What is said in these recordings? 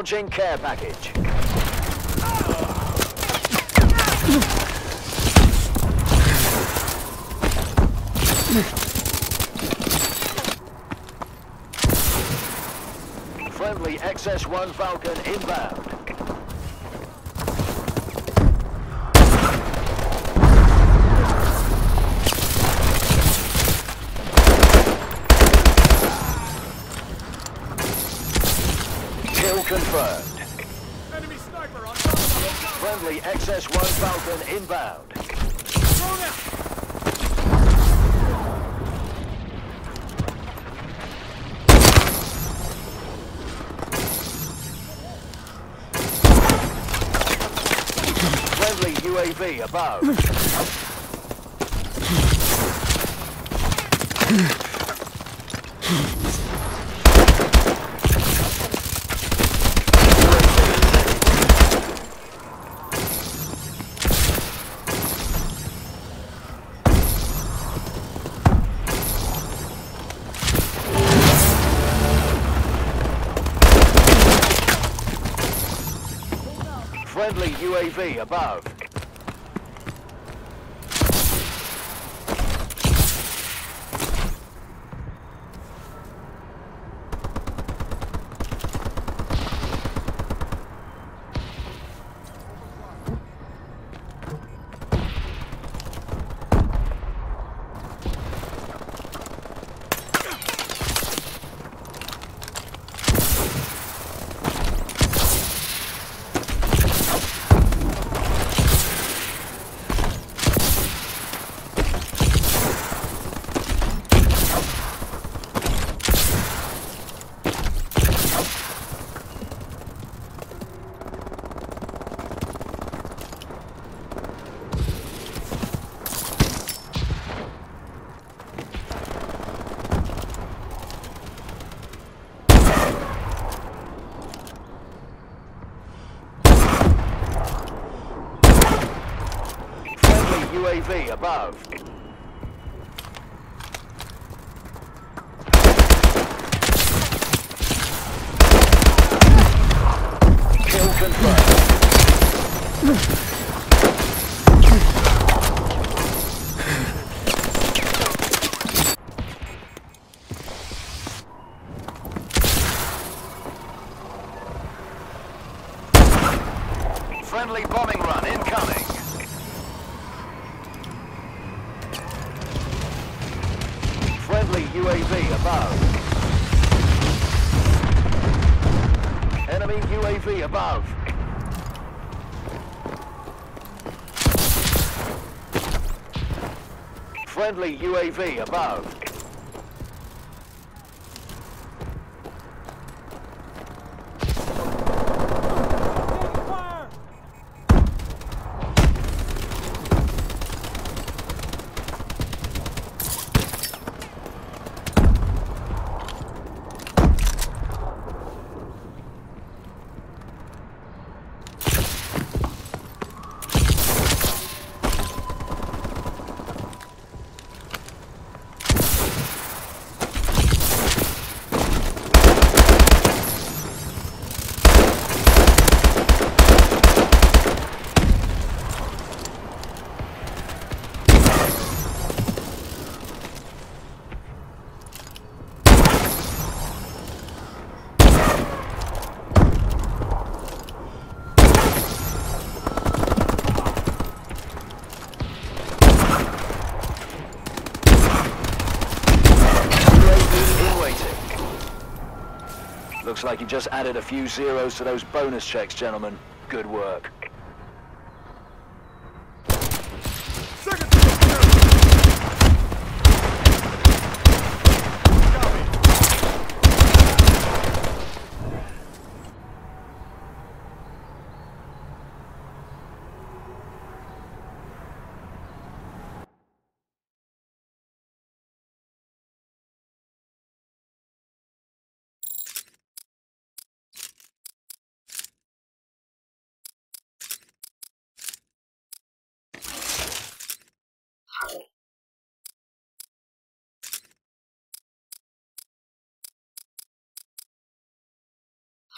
Launching care package. Friendly XS-1 Falcon inbound. Kill confirmed. Enemy sniper on top Friendly XS-1 Falcon inbound. Thrown out! Friendly UAV above. Friendly UAV above. Friendly UAV above. Kill confirmed. Friendly UAV above. Fire! UAV in waiting. Looks like you just added a few zeros to those bonus checks, gentlemen. Good work.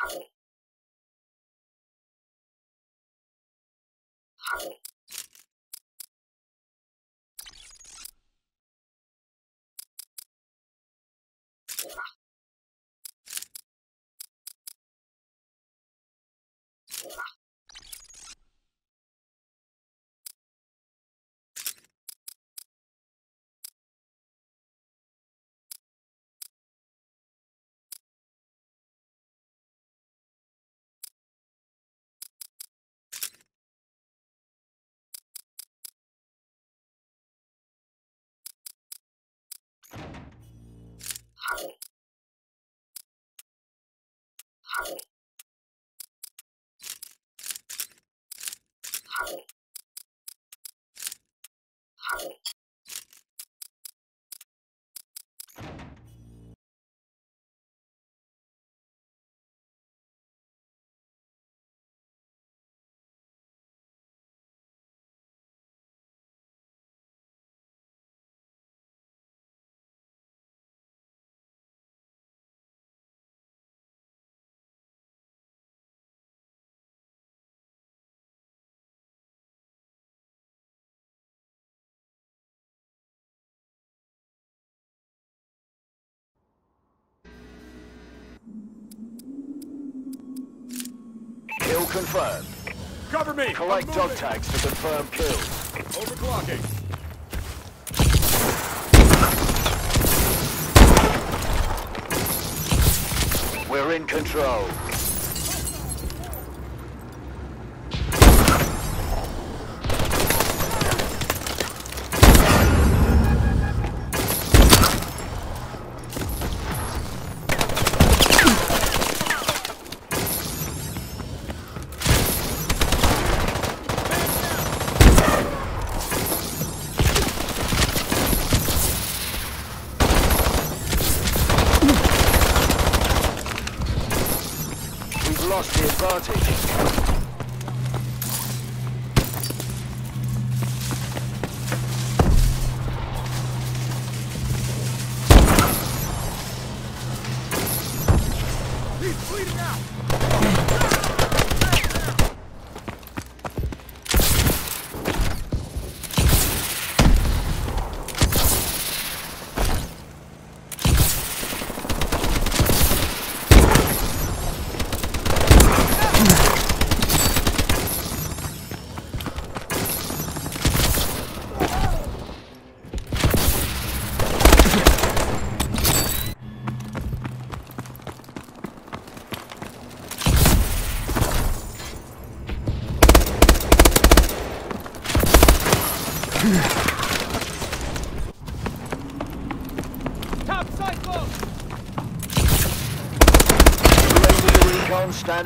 Thank you. Thank you. Kill confirmed. Cover me! Collect dog tags to confirm kills. Overclocking. We're in control.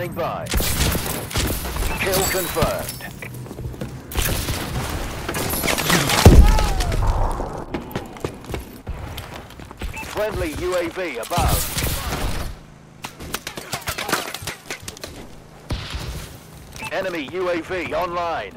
Standing by. Kill confirmed. Friendly UAV above. Enemy UAV online.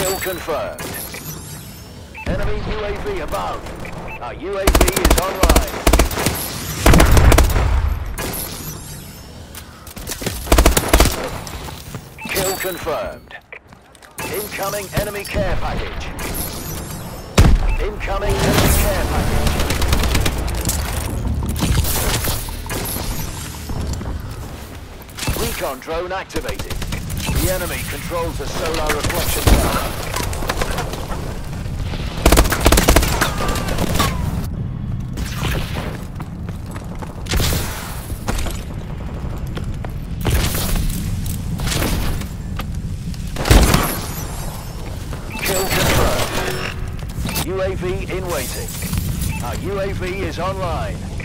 Kill confirmed. Enemy UAV above. Our UAV is online. Kill confirmed. Incoming enemy care package. Incoming enemy care package. Recon drone activated. The enemy controls the solar reflection tower. UAV in waiting. Our UAV is online.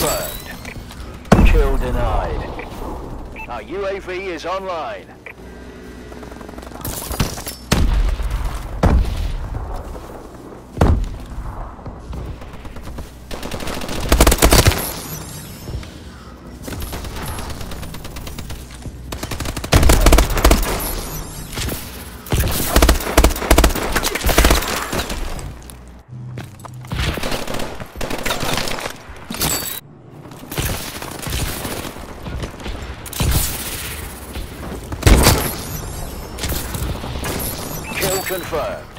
Confirmed. Kill denied. Our UAV is online. Confirmed.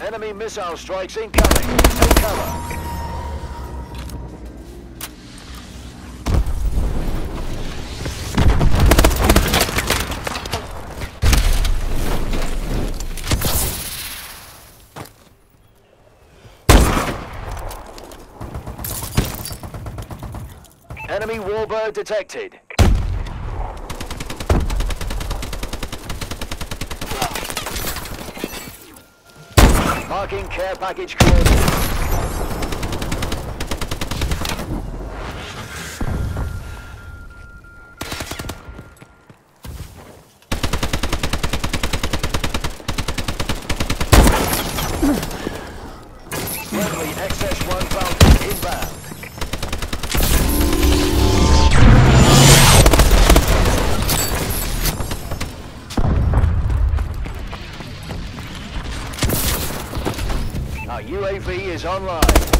Enemy missile strikes incoming. Take cover. Enemy warbird detected. Marking care package coordinates. Is online.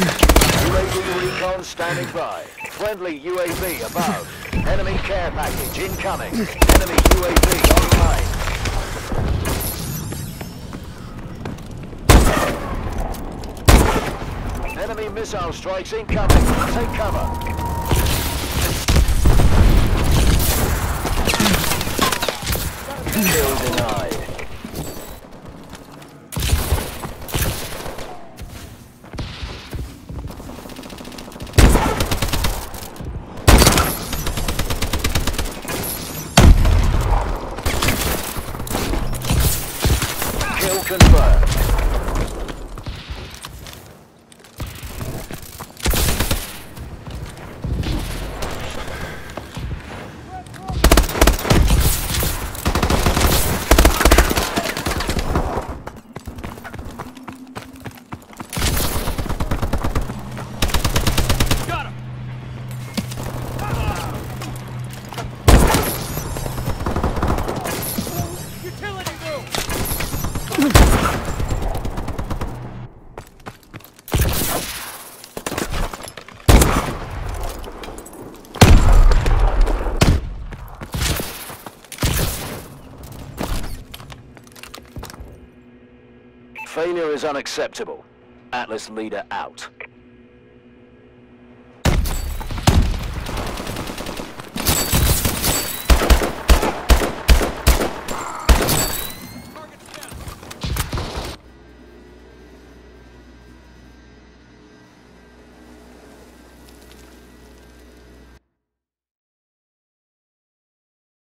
UAV recon standing by. Friendly UAV above. Enemy care package incoming. Enemy UAV online. Enemy missile strikes incoming. Take cover. Kill denied. Failure is unacceptable. Atlas leader out.